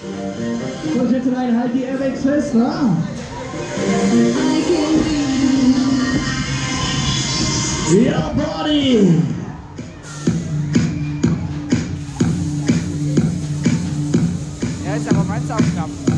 So, Schätzelein, halt die Airbags fest, wa? Ja, Body! Ja, ist aber meins auch knapp.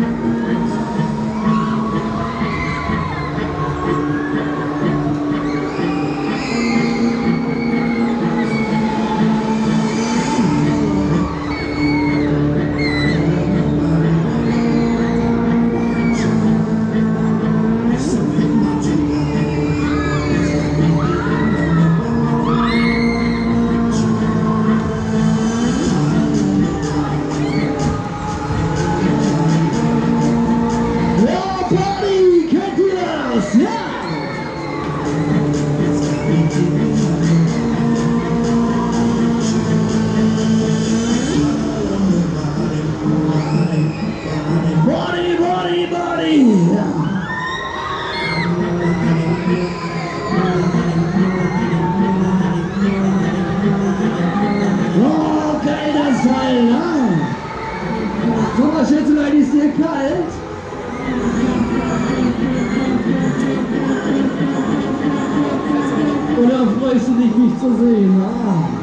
freust du dich, mich zu sehen? Ah.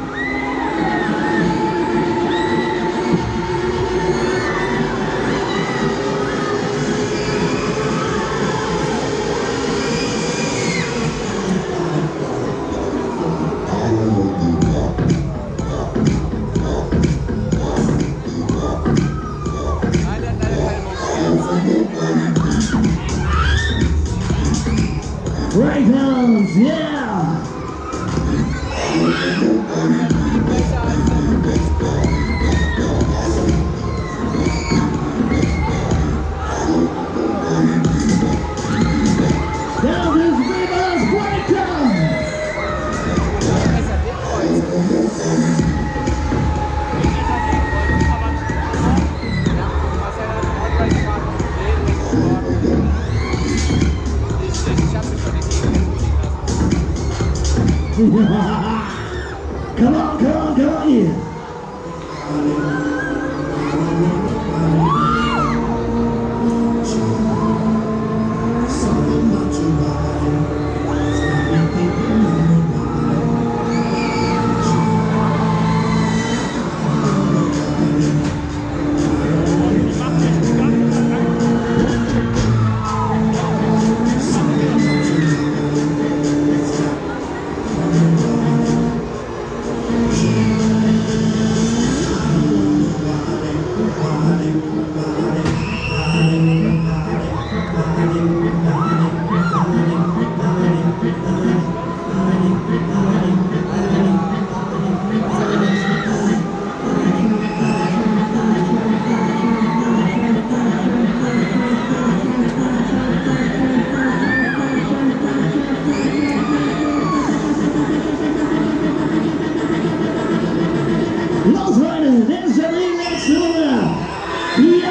Breakdance, yeah! Come on, come on, come on, yeah! Los, Freunde, der ist der Remix Nummer! Ja!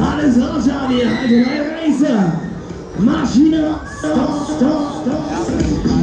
Alles raus, Javi, alte neue Racer! Maschine, stop, stop, stop!